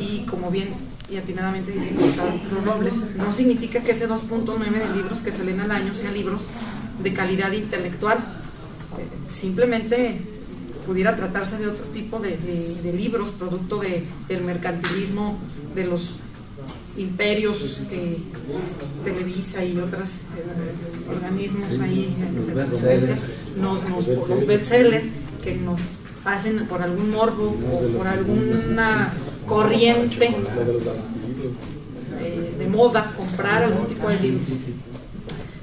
y como bien y atinadamente dice Carlos Robles, no significa que ese 2.9 de libros que se leen al año sean libros de calidad intelectual. Eh, simplemente pudiera tratarse de otro tipo de, libros, producto de, del mercantilismo de los imperios que Televisa y otros eh, organismos ahí nos, nos, los bestsellers que nos hacen por algún morbo o por alguna corriente eh, de moda comprar algún tipo de libros.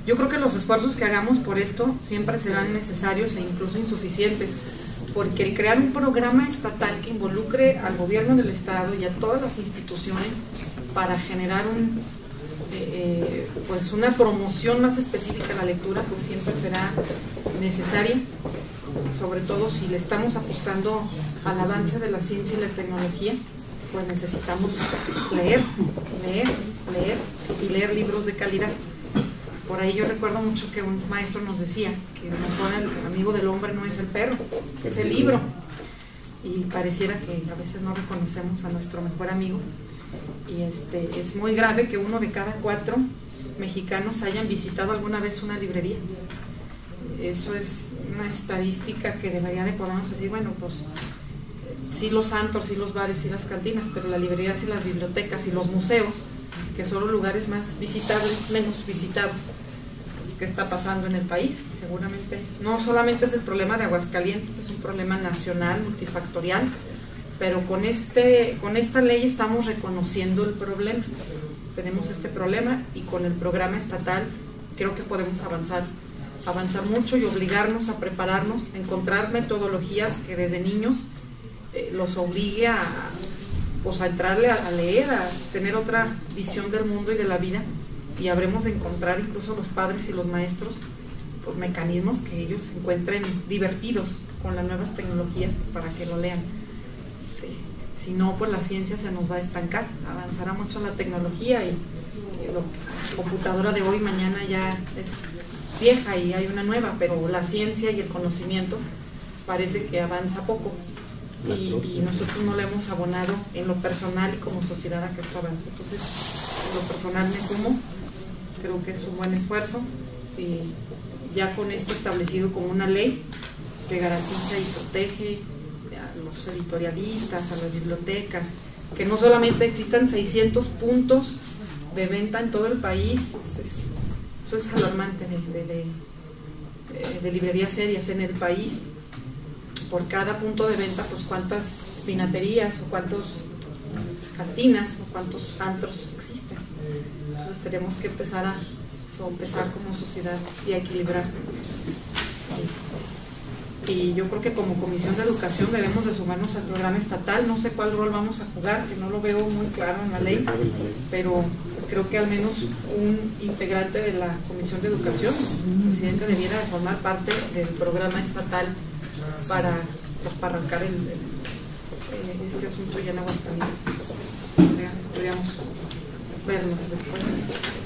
Yo creo que los esfuerzos que hagamos por esto siempre serán necesarios e incluso insuficientes, porque el crear un programa estatal que involucre al gobierno del Estado y a todas las instituciones para generar un, eh, pues una promoción más específica a la lectura, pues siempre será necesaria, sobre todo si le estamos apostando al avance de la ciencia y la tecnología, pues necesitamos leer, leer, leer y leer libros de calidad. Por ahí yo recuerdo mucho que un maestro nos decía que mejor el amigo del hombre no es el perro, es el libro. Y pareciera que a veces no reconocemos a nuestro mejor amigo y este, es muy grave que uno de cada cuatro mexicanos hayan visitado alguna vez una librería. Eso es una estadística que debería de podernos decir, bueno, pues sí los santos, sí los bares, sí las cantinas, pero las librerías y las bibliotecas y los museos, que son los lugares más visitables, menos visitados. ¿Qué está pasando en el país? Seguramente no solamente es el problema de Aguascalientes, es un problema nacional, multifactorial, pero con, este, con esta ley estamos reconociendo el problema. Tenemos este problema y con el programa estatal creo que podemos avanzar, avanzar mucho y obligarnos a prepararnos, encontrar metodologías que desde niños eh, los obligue a, pues, a entrarle a, leer, a tener otra visión del mundo y de la vida. Y habremos de encontrar incluso los padres y los maestros pues, mecanismos que ellos encuentren divertidos con las nuevas tecnologías para que lo lean. Si no, pues la ciencia se nos va a estancar, avanzará mucho la tecnología y, la computadora de hoy, mañana ya es vieja y hay una nueva, pero la ciencia y el conocimiento parece que avanza poco y, nosotros no le hemos abonado en lo personal y como sociedad a que esto avance. Entonces, en lo personal me sumo, creo que es un buen esfuerzo y ya con esto establecido como una ley que garantiza y protege los editorialistas, a las bibliotecas, que no solamente existan 600 puntos de venta en todo el país, eso es alarmante de, de, librerías serias en el país. Por cada punto de venta, pues cuántas pinaterías o cuántos cantinas o cuántos antros existen. Entonces tenemos que empezar a empezar como sociedad y a equilibrar y yo creo que como Comisión de Educación debemos de sumarnos al programa estatal. No sé cuál rol vamos a jugar, que no lo veo muy claro en la ley, pero creo que al menos un integrante de la Comisión de Educación, presidente, debiera de formar parte del programa estatal para, pues, para arrancar el, eh, este asunto ya en Aguascalientes. Podríamos vernos después.